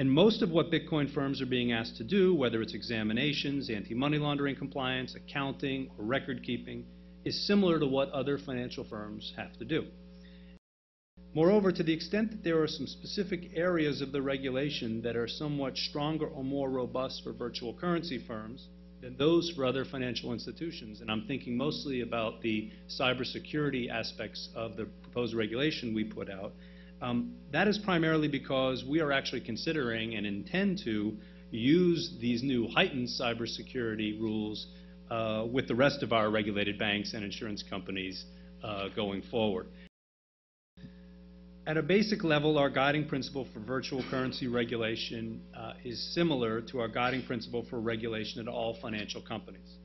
And most of what Bitcoin firms are being asked to do, whether it's examinations, anti-money laundering compliance, accounting, or record keeping, is similar to what other financial firms have to do. Moreover, to the extent that there are some specific areas of the regulation that are somewhat stronger or more robust for virtual currency firms than those for other financial institutions, and I'm thinking mostly about the cybersecurity aspects of the proposed regulation we put out, that is primarily because we are actually considering and intend to use these new heightened cybersecurity rules uh, with the rest of our regulated banks and insurance companies uh, going forward. At a basic level, our guiding principle for virtual currency regulation uh, is similar to our guiding principle for regulation at all financial companies.